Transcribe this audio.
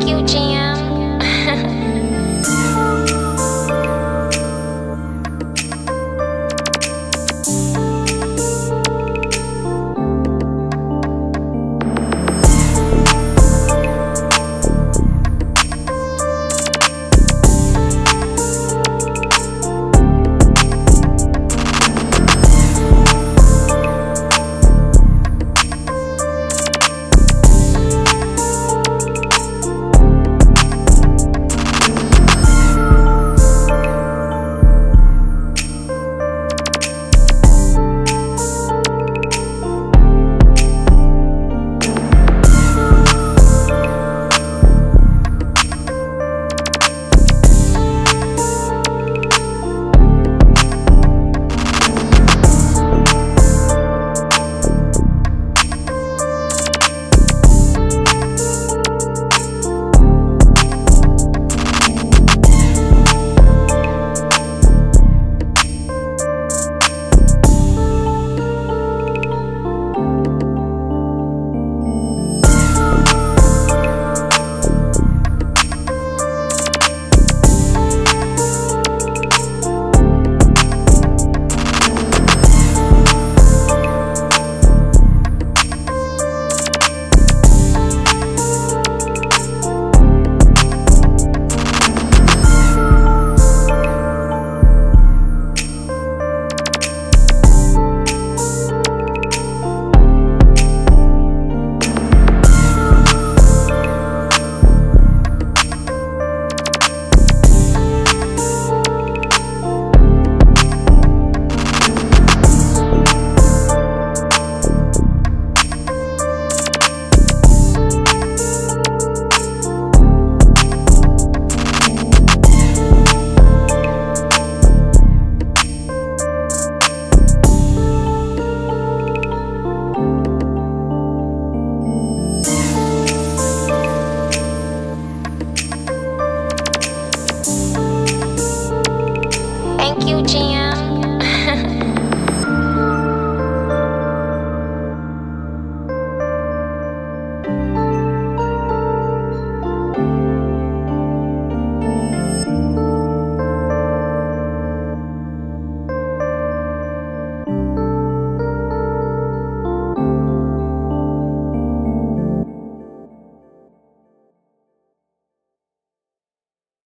Thank you, Jan. eu tinha